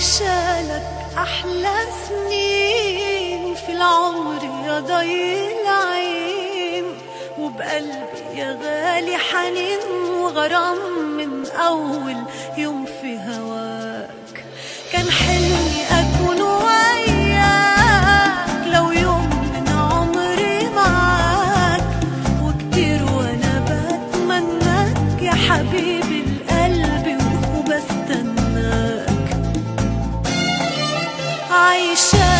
شالك أحلى سنين في العمر يا ضي العين وبقلبي يا غالي حنين وغرام من أول يوم في هواك. كان حلمي أكون وياك لو يوم من عمري معاك. وكتير وأنا بتمناك يا حبيبي. I shall.